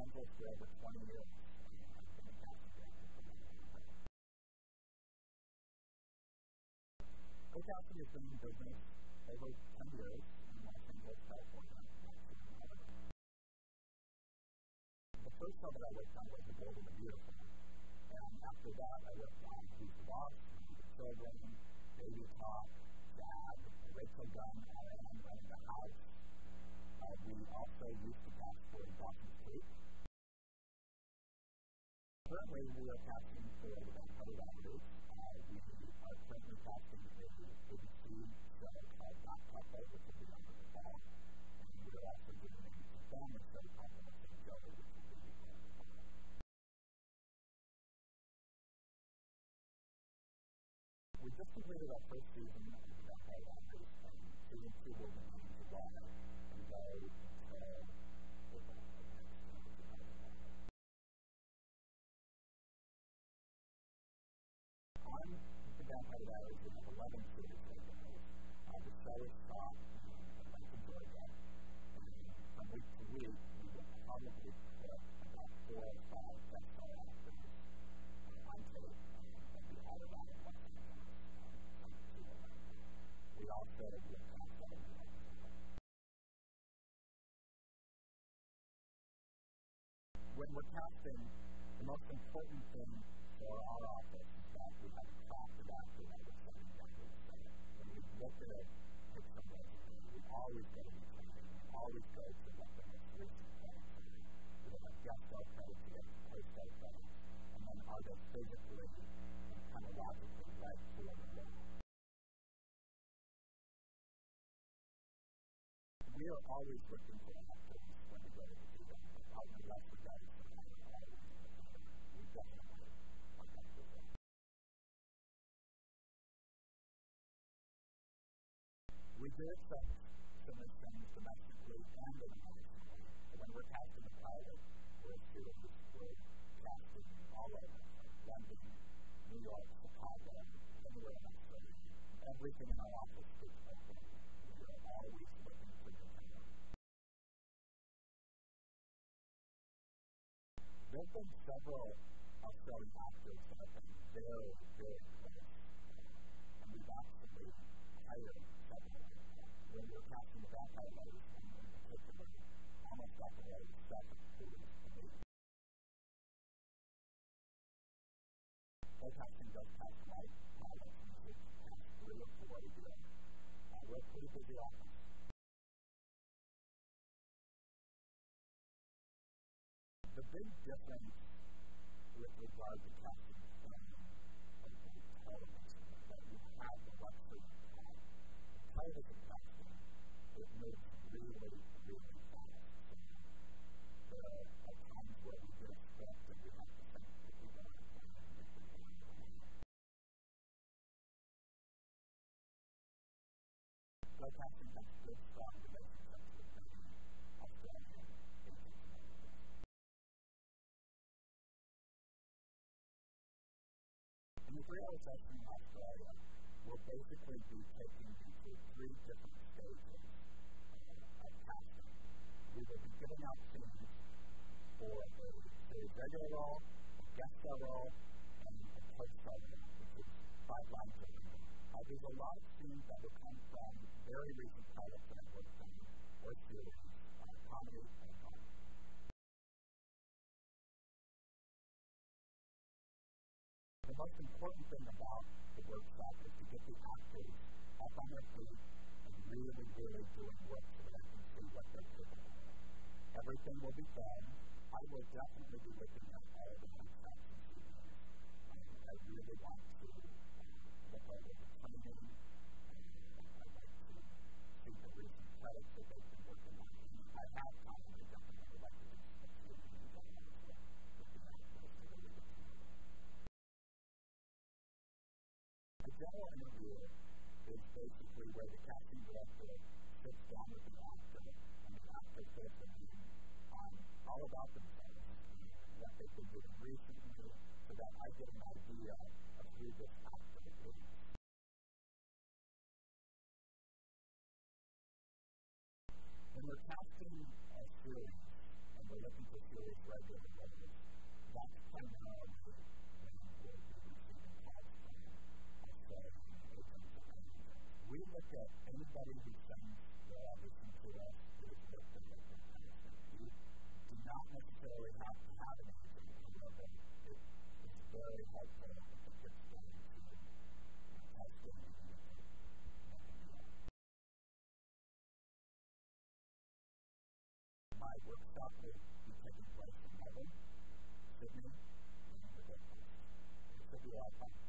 Angeles for over 20 years. GO Casting has been in business over 10 years in Los Angeles, California. The first show that I worked on was The Bold and the Beautiful. And after that, I worked on Who's the Boss, The Children, Baby Talk, just completed our first season of the Vampire Diaries, and season two will be When we're casting, the most important thing for our office is that we have a crafted actor that we're sending down to the. When we look at a picture resume, we always go to the. We always go to what the most recent credits are. We have guest star credits, we have post-star credits, and then are they physically and chronologically right for the role. We are always looking for Some of these things domestically and internationally. When we're casting a pilot, we're shooting, we're casting all over. London, New York, Chicago, anywhere in Australia. Everything in our office is open. We are always looking for new talent. There have been several Australian actors that have been very, very close. And we've actually hired several of them. When we were casting the Vampire Diaries, one in particular, almost got the role of Stefan, who was amazing. GO Casting does cast light, pilots, music, cast three or four a year. Uh, we're pretty busy office. The big difference with regard to casting film and television is that you have the luxury of time. In television casting, it moves really, really fast. So there are times where we get a script and we have to think if we don't have time to make it work or not. Broadcasting has good, strong relationships with many Australian agents and. In the three-hour session in Australia, we'll basically be you through three different stages uh, of casting. We will be giving out scenes for a, a regular role, a guest star role, and a co-star role, which is five lines of. Uh, there's a lot of scenes that will come from very recent pilots that I've worked on, or series, uh, comedy, and drama. The most important thing about the workshop is to get the actors up on their feet and really, really doing work so that I can see what they're capable of. Everything will be fun. I will definitely be looking at all the General interview is basically where the casting director anybody who sends their audition to us is listed as an answer. You do not necessarily have to have an answer. However, it, it's very helpful if it gets down to testing and nothing else. My workshop will be taking place in Melbourne, Sydney, and the It's going to be our